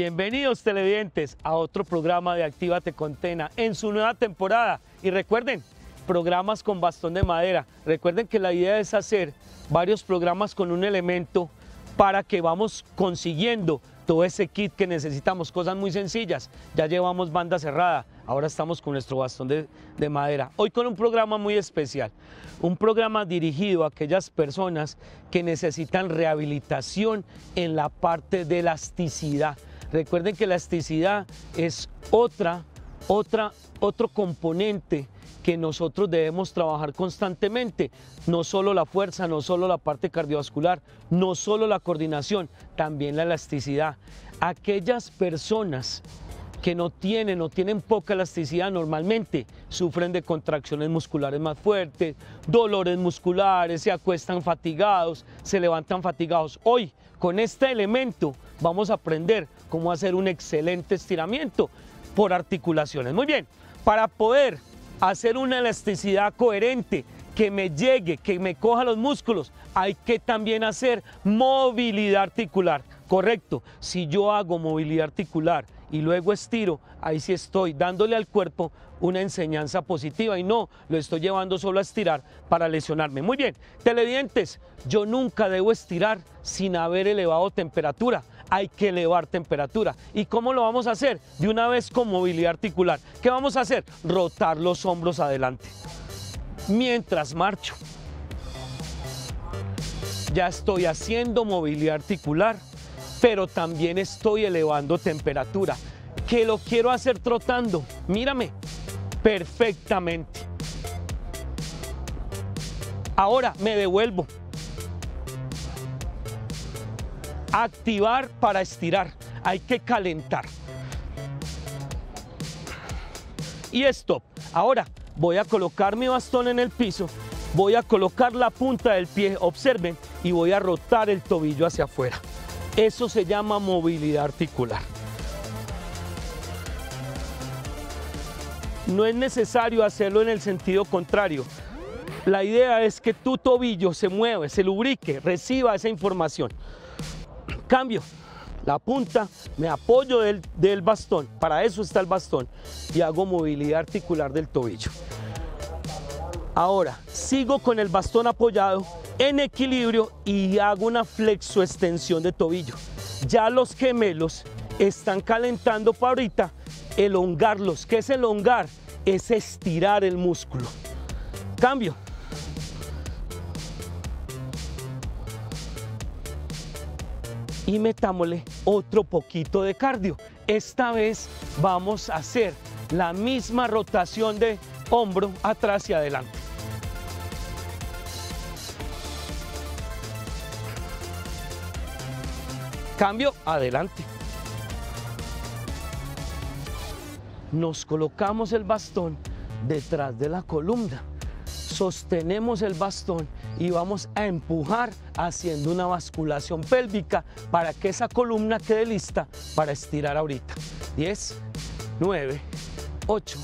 Bienvenidos televidentes a otro programa de Actívate con Tena en su nueva temporada. Y recuerden, programas con bastón de madera. Recuerden que la idea es hacer varios programas con un elemento para que vamos consiguiendo todo ese kit que necesitamos, cosas muy sencillas. Ya llevamos banda cerrada, ahora estamos con nuestro bastón de, de, madera. Hoy con un programa muy especial, un programa dirigido a aquellas personas que necesitan rehabilitación en la parte de elasticidad. Recuerden que la elasticidad es otra, otra, otro componente que nosotros debemos trabajar constantemente, no solo la fuerza, no solo la parte cardiovascular, no solo la coordinación, también la elasticidad. Aquellas personas que no tienen o tienen poca elasticidad normalmente sufren de contracciones musculares más fuertes, dolores musculares, se acuestan fatigados, se levantan fatigados. Hoy, con este elemento, vamos a aprender cómo hacer un excelente estiramiento por articulaciones. Muy bien, para poder hacer una elasticidad coherente, que me llegue, que me coja los músculos, hay que también hacer movilidad articular. Correcto, si yo hago movilidad articular y luego estiro, ahí sí estoy dándole al cuerpo una enseñanza positiva y no lo estoy llevando solo a estirar para lesionarme. Muy bien, televidentes, yo nunca debo estirar sin haber elevado temperatura hay que elevar temperatura. ¿Y cómo lo vamos a hacer? De una vez con movilidad articular. ¿Qué vamos a hacer? Rotar los hombros adelante. Mientras marcho. Ya estoy haciendo movilidad articular, pero también estoy elevando temperatura. Que lo quiero hacer trotando. Mírame, perfectamente. Ahora me devuelvo. Activar para estirar. Hay que calentar. Y stop. Ahora voy a colocar mi bastón en el piso. Voy a colocar la punta del pie, observen, y voy a rotar el tobillo hacia afuera. Eso se llama movilidad articular. No es necesario hacerlo en el sentido contrario. La idea es que tu tobillo se mueve, se lubrique, reciba esa información. Cambio la punta, me apoyo del, del, bastón, para eso está el bastón, y hago movilidad articular del tobillo. Ahora, sigo con el bastón apoyado en equilibrio y hago una flexoextensión de tobillo. Ya los gemelos están calentando para ahorita elongarlos. ¿Qué es elongar? Es estirar el músculo. Cambio. Y metámosle otro poquito de cardio. Esta vez vamos a hacer la misma rotación de hombro atrás y adelante. Cambio, adelante. Nos colocamos el bastón detrás de la columna. Sostenemos el bastón y vamos a empujar haciendo una basculación pélvica para que esa columna quede lista para estirar ahorita. 10, 9, 8,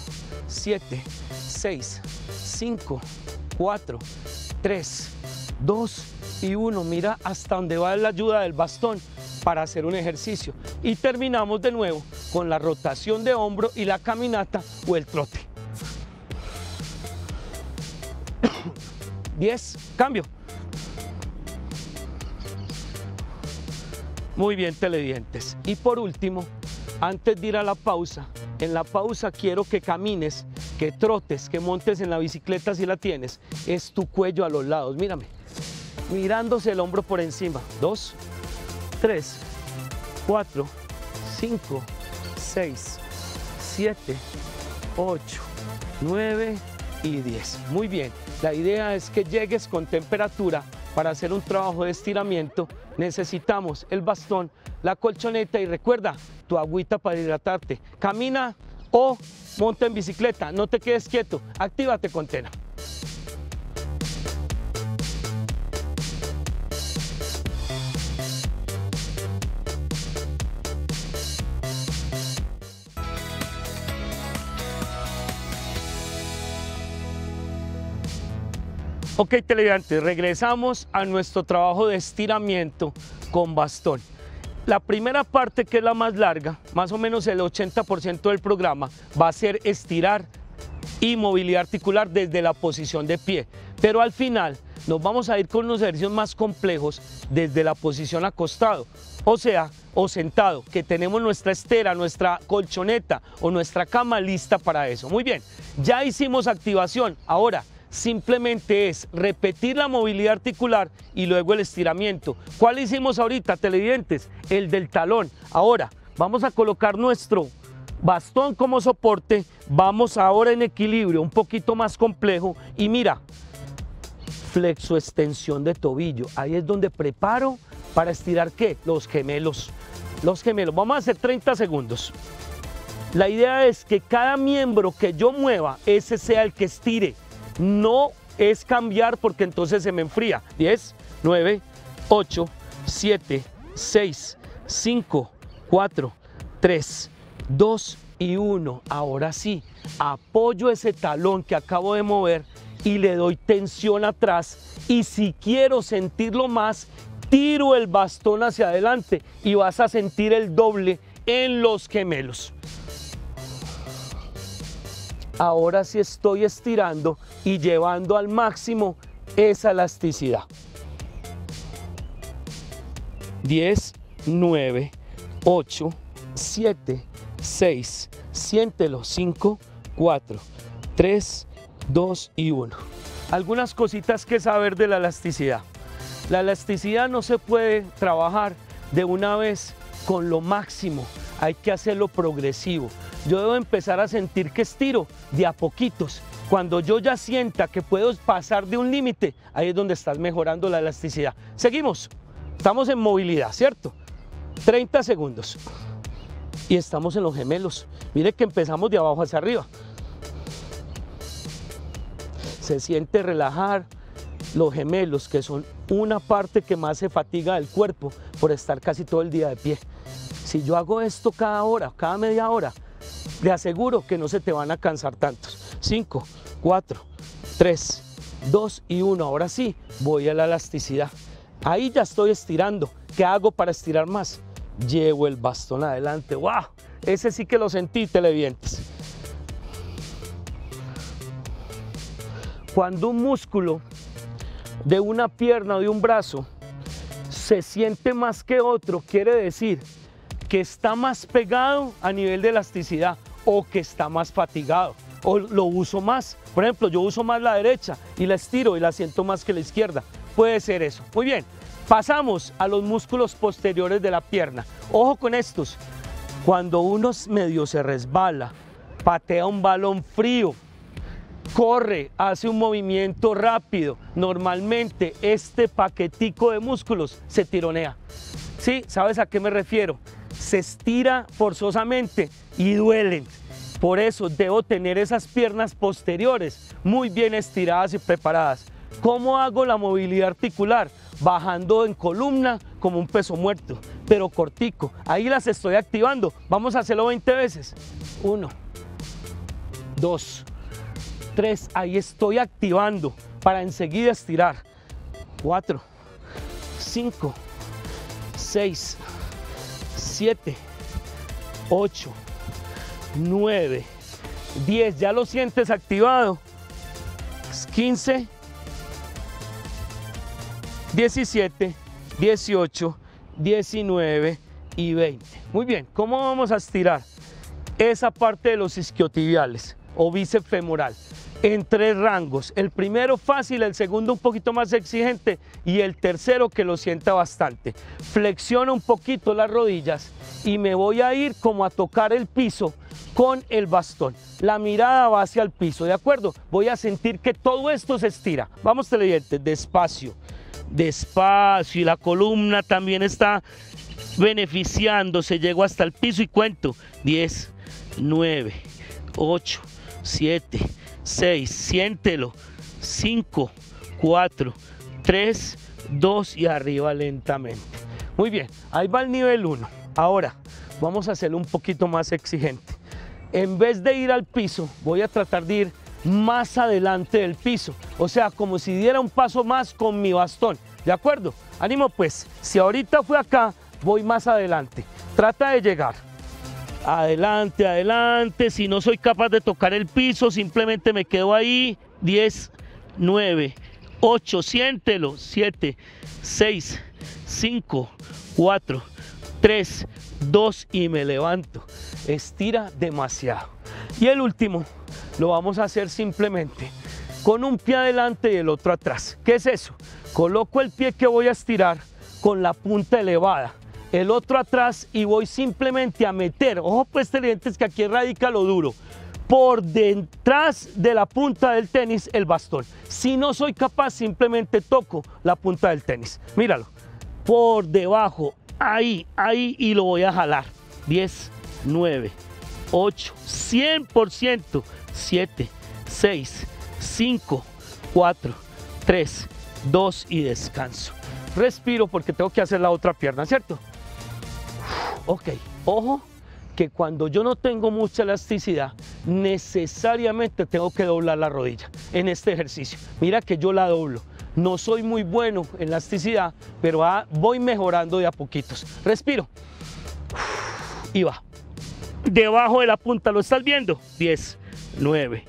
7, 6, 5, 4, 3, 2 y 1. Mira hasta donde va la ayuda del bastón para hacer un ejercicio. Y terminamos de nuevo con la rotación de hombro y la caminata o el trote. 10, cambio. Muy bien, televidentes. Y por último, antes de ir a la pausa, en la pausa quiero que camines, que trotes, que montes en la bicicleta si la tienes. Es tu cuello a los lados, mírame. Mirándose el hombro por encima. Dos, tres, cuatro, cinco, seis, siete, ocho, nueve y diez. Muy bien. La idea es que llegues con temperatura para hacer un trabajo de estiramiento. Necesitamos el bastón, la colchoneta y recuerda tu agüita para hidratarte. Camina o monta en bicicleta, no te quedes quieto, actívate con Tena. Ok, televidentes, regresamos a nuestro trabajo de estiramiento con bastón. La primera parte, que es la más larga, más o menos el 80% del programa, va a ser estirar y movilidad articular desde la posición de pie. Pero al final nos vamos a ir con unos ejercicios más complejos desde la posición acostado, o sea, o sentado, que tenemos nuestra estera, nuestra colchoneta o nuestra cama lista para eso. Muy bien, ya hicimos activación, ahora simplemente es repetir la movilidad articular y luego el estiramiento. ¿Cuál hicimos ahorita, televidentes? El del talón. Ahora, vamos a colocar nuestro bastón como soporte, vamos ahora en equilibrio, un poquito más complejo y mira, flexo extensión de tobillo. Ahí es donde preparo para estirar qué? Los gemelos. Los gemelos. Vamos a hacer 30 segundos. La idea es que cada miembro que yo mueva, ese sea el que estire no es cambiar porque entonces se me enfría. 10, 9, 8, 7, 6, 5, 4, 3, 2 y 1. Ahora sí, apoyo ese talón que acabo de mover y le doy tensión atrás y si quiero sentirlo más, tiro el bastón hacia adelante y vas a sentir el doble en los gemelos ahora sí estoy estirando y llevando al máximo esa elasticidad. 10, 9, 8, 7, 6, siéntelo, 5, 4, 3, 2 y 1. Algunas cositas que saber de la elasticidad. La elasticidad no se puede trabajar de una vez con lo máximo, hay que hacerlo progresivo yo debo empezar a sentir que estiro de a poquitos. Cuando yo ya sienta que puedo pasar de un límite, ahí es donde estás mejorando la elasticidad. Seguimos, estamos en movilidad, ¿cierto? 30 segundos. Y estamos en los gemelos. Mire que empezamos de abajo hacia arriba. Se siente relajar los gemelos, que son una parte que más se fatiga del cuerpo por estar casi todo el día de pie. Si yo hago esto cada hora, cada media hora, te aseguro que no se te van a cansar tantos. 5, 4, 3, 2 y 1. Ahora sí, voy a la elasticidad. Ahí ya estoy estirando. ¿Qué hago para estirar más? Llevo el bastón adelante. ¡Wow! Ese sí que lo sentí, televidentes. Cuando un músculo de una pierna o de un brazo se siente más que otro, quiere decir que está más pegado a nivel de elasticidad o que está más fatigado o lo uso más. Por ejemplo, yo uso más la derecha y la estiro y la siento más que la izquierda. Puede ser eso. Muy bien, pasamos a los músculos posteriores de la pierna. Ojo con estos. Cuando uno medio se resbala, patea un balón frío, corre, hace un movimiento rápido, normalmente este paquetico de músculos se tironea. ¿Sí? ¿Sabes a qué me refiero? Se estira forzosamente y duelen. Por eso debo tener esas piernas posteriores muy bien estiradas y preparadas. ¿Cómo hago la movilidad articular? Bajando en columna como un peso muerto, pero cortico. Ahí las estoy activando. Vamos a hacerlo 20 veces. Uno, dos, tres. Ahí estoy activando para enseguida estirar. Cuatro, cinco, seis, 7, 8, 9, 10. ¿Ya lo sientes activado? 15, 17, 18, 19 y 20. Muy bien, ¿cómo vamos a estirar esa parte de los isquiotibiales o bíceps femoral? En tres rangos. El primero fácil, el segundo un poquito más exigente y el tercero que lo sienta bastante. Flexiono un poquito las rodillas y me voy a ir como a tocar el piso con el bastón. La mirada va hacia el piso, ¿de acuerdo? Voy a sentir que todo esto se estira. Vamos televidentes, despacio, despacio y la columna también está beneficiándose. Llego hasta el piso y cuento 10, 9, 8, 7, 6, siéntelo, 5, 4, 3, 2 y arriba lentamente. Muy bien, ahí va el nivel 1. Ahora vamos a hacerlo un poquito más exigente. En vez de ir al piso, voy a tratar de ir más adelante del piso. O sea, como si diera un paso más con mi bastón. ¿De acuerdo? Ánimo pues, si ahorita fue acá, voy más adelante. Trata de llegar. Adelante, adelante. Si no soy capaz de tocar el piso, simplemente me quedo ahí. 10, 9, 8, siéntelo. 7, 6, 5, 4, 3, 2 y me levanto. Estira demasiado. Y el último lo vamos a hacer simplemente con un pie adelante y el otro atrás. ¿Qué es eso? Coloco el pie que voy a estirar con la punta elevada, el otro atrás y voy simplemente a meter, ojo pues televidentes que aquí radica lo duro, por detrás de la punta del tenis el bastón. Si no soy capaz, simplemente toco la punta del tenis. Míralo, por debajo, ahí, ahí y lo voy a jalar. 10, 9, 8, 100%, 7, 6, 5, 4, 3, 2 y descanso. Respiro porque tengo que hacer la otra pierna, ¿cierto? Ok, ojo que cuando yo no tengo mucha elasticidad, necesariamente tengo que doblar la rodilla en este ejercicio. Mira que yo la doblo. No soy muy bueno en elasticidad, pero voy mejorando de a poquitos. Respiro. Y va. Debajo de la punta, ¿lo estás viendo? 10, 9,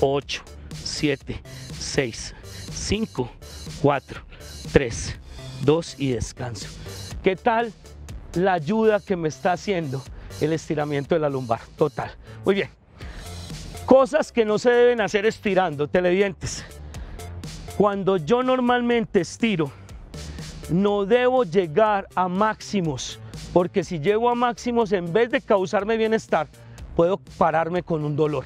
8, 7, 6, 5, 4, 3, 2 y descanso. ¿Qué tal la ayuda que me está haciendo el estiramiento de la lumbar? Total. Muy bien. Cosas que no se deben hacer estirando, televidentes. Cuando yo normalmente estiro, no debo llegar a máximos, porque si llego a máximos, en vez de causarme bienestar, puedo pararme con un dolor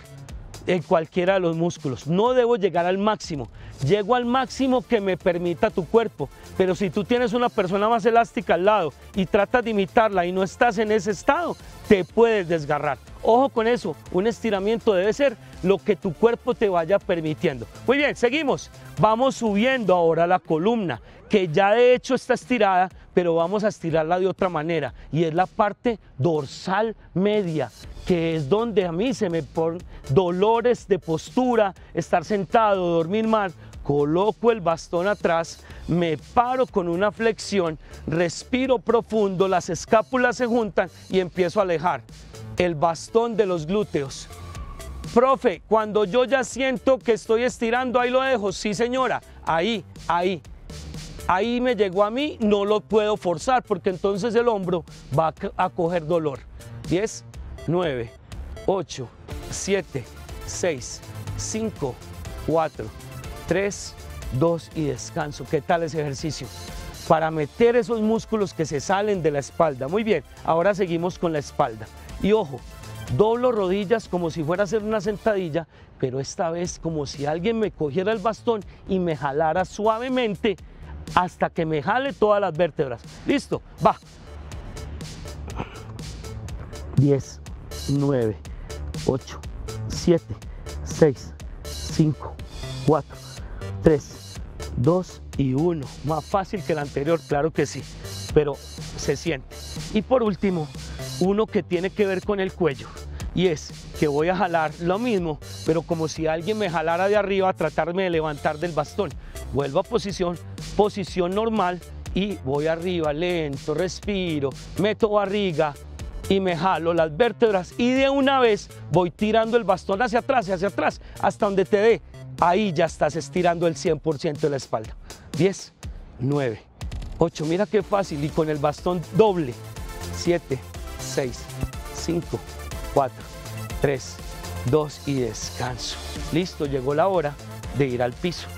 en cualquiera de los músculos. No debo llegar al máximo. Llego al máximo que me permita tu cuerpo. Pero si tú tienes una persona más elástica al lado y tratas de imitarla y no estás en ese estado, te puedes desgarrar. Ojo con eso, un estiramiento debe ser lo que tu cuerpo te vaya permitiendo. Muy bien, seguimos. Vamos subiendo ahora la columna, que ya de hecho está estirada, pero vamos a estirarla de otra manera. Y es la parte dorsal media, que es donde a mí se me ponen dolores de postura, estar sentado, dormir mal. Coloco el bastón atrás, me paro con una flexión, respiro profundo, las escápulas se juntan y empiezo a alejar el bastón de los glúteos. Profe, cuando yo ya siento que estoy estirando, ahí lo dejo. Sí, señora, ahí, ahí. Ahí me llegó a mí, no lo puedo forzar porque entonces el hombro va a coger dolor. 10, 9, 8, 7, 6, 5, 4, 3, 2 y descanso. ¿Qué tal ese ejercicio? Para meter esos músculos que se salen de la espalda. Muy bien, ahora seguimos con la espalda. Y ojo, doblo rodillas como si fuera a hacer una sentadilla, pero esta vez como si alguien me cogiera el bastón y me jalara suavemente hasta que me jale todas las vértebras. Listo, va. 10, 9, 8, 7, 6, 5, 4, 3, 2 y 1. Más fácil que el anterior, claro que sí, pero se siente. Y por último, uno que tiene que ver con el cuello y es que voy a jalar lo mismo, pero como si alguien me jalara de arriba a tratarme de levantar del bastón. Vuelvo a posición, posición normal y voy arriba, lento, respiro, meto barriga y me jalo las vértebras y de una vez voy tirando el bastón hacia atrás y hacia atrás hasta donde te dé. Ahí ya estás estirando el 100% de la espalda. 10, 9, 8, mira qué fácil y con el bastón doble. 7, 6, 5, 4, 3, 2 y descanso. Listo, llegó la hora de ir al piso.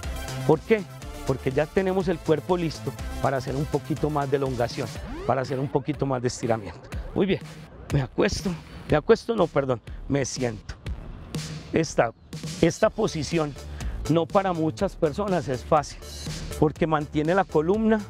¿Por qué? Porque ya tenemos el cuerpo listo para hacer un poquito más de elongación, para hacer un poquito más de estiramiento. Muy bien, me acuesto, me acuesto, no, perdón, me siento. Esta, esta posición no para muchas personas es fácil, porque mantiene la columna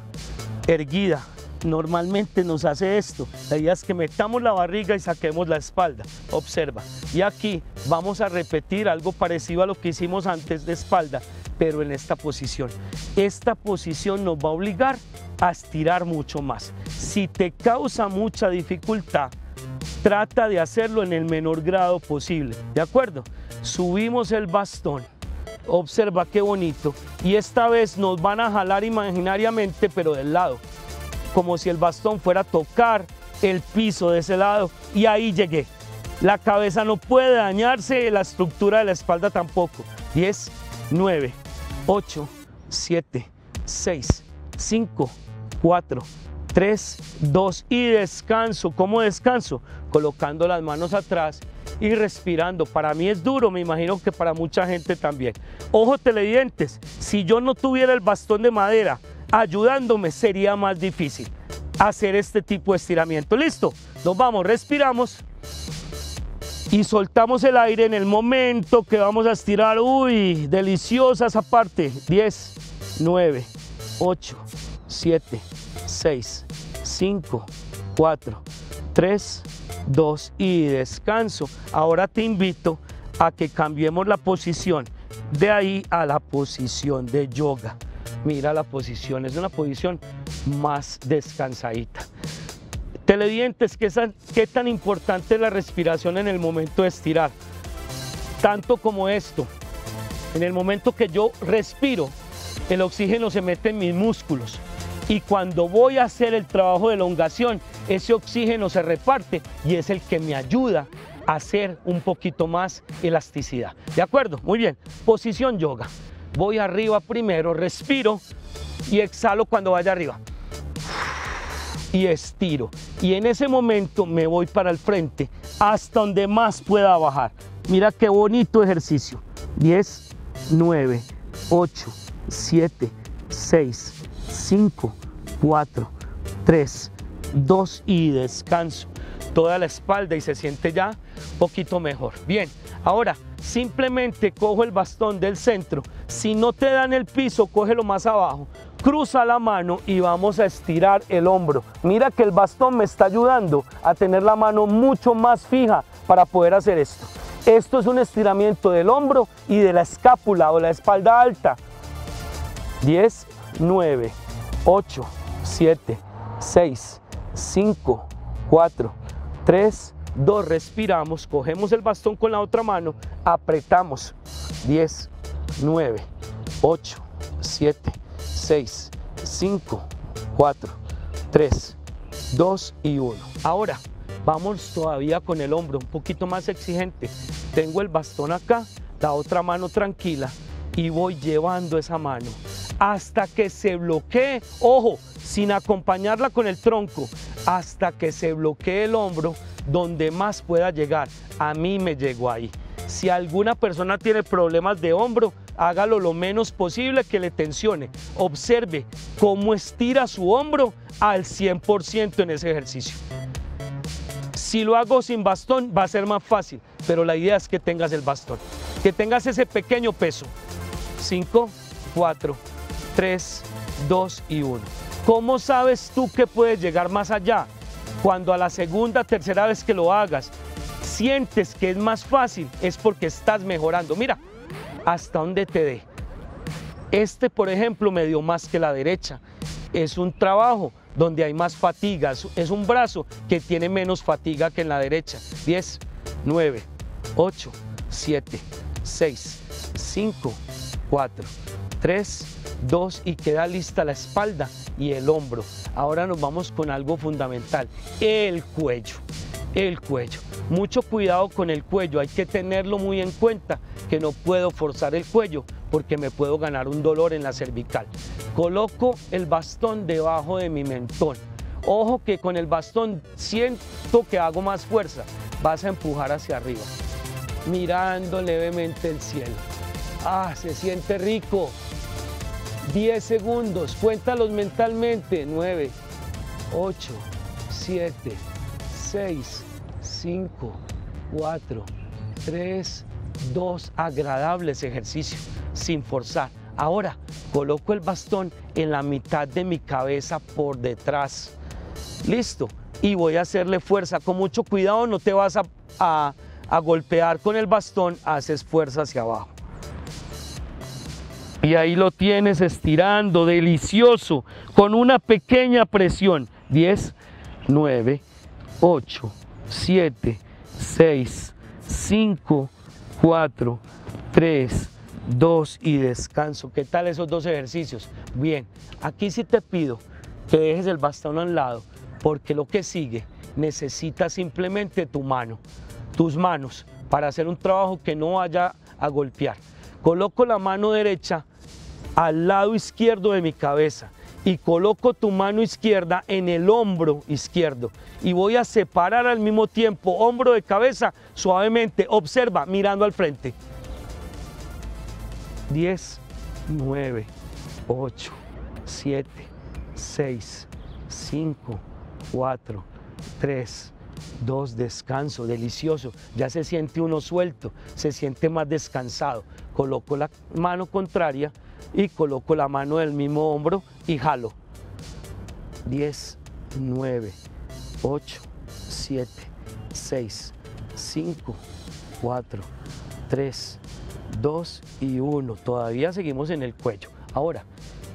erguida, normalmente nos hace esto. La idea es que metamos la barriga y saquemos la espalda. Observa. Y aquí vamos a repetir algo parecido a lo que hicimos antes de espalda, pero en esta posición. Esta posición nos va a obligar a estirar mucho más. Si te causa mucha dificultad, trata de hacerlo en el menor grado posible. ¿De acuerdo? Subimos el bastón. Observa qué bonito. Y esta vez nos van a jalar imaginariamente, pero del lado como si el bastón fuera a tocar el piso de ese lado y ahí llegué. La cabeza no puede dañarse, la estructura de la espalda tampoco. 10, 9, 8, 7, 6, 5, 4, 3, 2 y descanso. ¿Cómo descanso? Colocando las manos atrás y respirando. Para mí es duro, me imagino que para mucha gente también. Ojo televidentes, si yo no tuviera el bastón de madera ayudándome sería más difícil hacer este tipo de estiramiento. Listo, nos vamos, respiramos y soltamos el aire en el momento que vamos a estirar. Uy, deliciosa esa parte. 10, 9, 8, 7, 6, 5, 4, 3, 2 y descanso. Ahora te invito a que cambiemos la posición de ahí a la posición de yoga. Mira la posición, es una posición más descansadita. Televidentes, ¿qué, ¿qué tan importante es la respiración en el momento de estirar? Tanto como esto. En el momento que yo respiro, el oxígeno se mete en mis músculos y cuando voy a hacer el trabajo de elongación, ese oxígeno se reparte y es el que me ayuda a hacer un poquito más elasticidad. ¿De acuerdo? Muy bien. Posición yoga. Voy arriba primero, respiro y exhalo cuando vaya arriba. Y estiro. Y en ese momento me voy para el frente hasta donde más pueda bajar. Mira qué bonito ejercicio. 10, 9, 8, 7, 6, 5, 4, 3, 2 y descanso. Toda la espalda y se siente ya un poquito mejor. Bien, ahora simplemente cojo el bastón del centro. Si no te dan el piso, cógelo más abajo. Cruza la mano y vamos a estirar el hombro. Mira que el bastón me está ayudando a tener la mano mucho más fija para poder hacer esto. Esto es un estiramiento del hombro y de la escápula o la espalda alta. 10, 9, 8, 7, 6, 5, 4, 3, 2. Respiramos, cogemos el bastón con la otra mano, apretamos. 10, 9, 8, 7, 6, 5, 4, 3, 2 y 1. Ahora, vamos todavía con el hombro un poquito más exigente. Tengo el bastón acá, la otra mano tranquila y voy llevando esa mano hasta que se bloquee, ojo, sin acompañarla con el tronco, hasta que se bloquee el hombro donde más pueda llegar. A mí me llegó ahí. Si alguna persona tiene problemas de hombro, hágalo lo menos posible que le tensione. Observe cómo estira su hombro al 100% en ese ejercicio. Si lo hago sin bastón va a ser más fácil, pero la idea es que tengas el bastón, que tengas ese pequeño peso. 5, 4, 3, 2 y 1. ¿Cómo sabes tú que puedes llegar más allá? Cuando a la segunda, tercera vez que lo hagas, sientes que es más fácil, es porque estás mejorando. Mira, hasta donde te dé. Este, por ejemplo, me dio más que la derecha. Es un trabajo donde hay más fatiga. Es un brazo que tiene menos fatiga que en la derecha. 10, 9, 8, 7, 6, 5, 4, 3, 2 y queda lista la espalda y el hombro. Ahora nos vamos con algo fundamental, el cuello. El cuello. Mucho cuidado con el cuello, hay que tenerlo muy en cuenta que no puedo forzar el cuello porque me puedo ganar un dolor en la cervical. Coloco el bastón debajo de mi mentón. Ojo que con el bastón siento que hago más fuerza. Vas a empujar hacia arriba, mirando levemente el cielo. Ah, se siente rico. 10 segundos, cuéntalos mentalmente. 9, 8, 7, 6, 5, 4, 3, 2. Agradables ejercicio, sin forzar. Ahora coloco el bastón en la mitad de mi cabeza por detrás. Listo. Y voy a hacerle fuerza. Con mucho cuidado no te vas a, a, a golpear con el bastón, haces fuerza hacia abajo. Y ahí lo tienes estirando, delicioso, con una pequeña presión. 10, 9, 8, 7, 6, 5, 4, 3, 2 y descanso. ¿Qué tal esos dos ejercicios? Bien, aquí sí te pido que dejes el bastón a un lado, porque lo que sigue necesita simplemente tu mano, tus manos, para hacer un trabajo que no vaya a golpear. Coloco la mano derecha al lado izquierdo de mi cabeza y coloco tu mano izquierda en el hombro izquierdo y voy a separar al mismo tiempo hombro de cabeza suavemente. Observa mirando al frente. 10, 9, 8, 7, 6, 5, 4, 3, 2, descanso, delicioso. Ya se siente uno suelto, se siente más descansado. Coloco la mano contraria y coloco la mano del mismo hombro y jalo. 10, 9, 8, 7, 6, 5, 4, 3, 2 y 1. Todavía seguimos en el cuello. Ahora,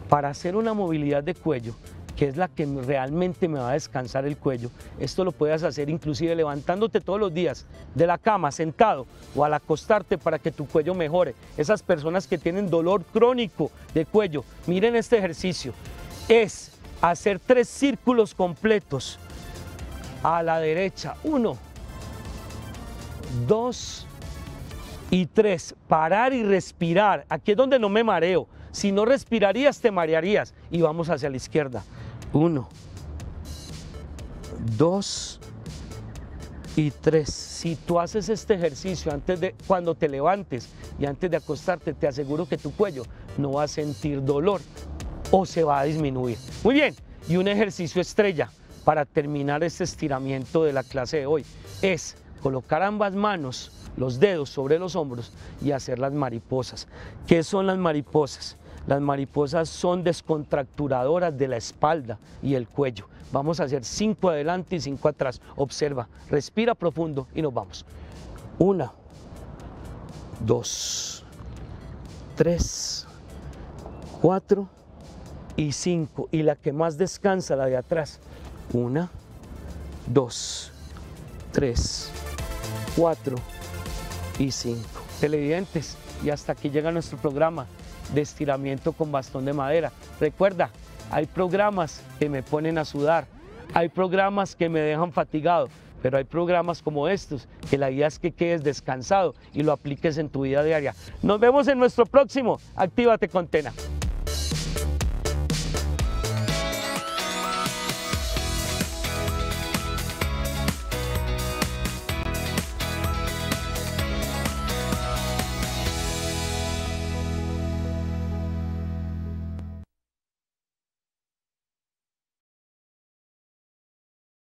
para hacer una movilidad de cuello, que es la que realmente me va a descansar el cuello. Esto lo puedes hacer inclusive levantándote todos los días de la cama, sentado o al acostarte para que tu cuello mejore. Esas personas que tienen dolor crónico de cuello, miren este ejercicio. Es hacer tres círculos completos a la derecha. Uno, dos y tres. Parar y respirar. Aquí es donde no me mareo. Si no respirarías, te marearías. Y vamos hacia la izquierda. Uno, dos y tres. Si tú haces este ejercicio antes de cuando te levantes y antes de acostarte, te aseguro que tu cuello no va a sentir dolor o se va a disminuir. Muy bien, y un ejercicio estrella para terminar este estiramiento de la clase de hoy es colocar ambas manos, los dedos sobre los hombros y hacer las mariposas. ¿Qué son las mariposas? Las mariposas son descontracturadoras de la espalda y el cuello. Vamos a hacer cinco adelante y cinco atrás. Observa, respira profundo y nos vamos. Una, dos, tres, cuatro y cinco. Y la que más descansa, la de atrás. Una, dos, tres, cuatro y cinco. Televidentes, y hasta aquí llega nuestro programa de estiramiento con bastón de madera. Recuerda, hay programas que me ponen a sudar, hay programas que me dejan fatigado, pero hay programas como estos que la idea es que quedes descansado y lo apliques en tu vida diaria. Nos vemos en nuestro próximo Actívate con Tena.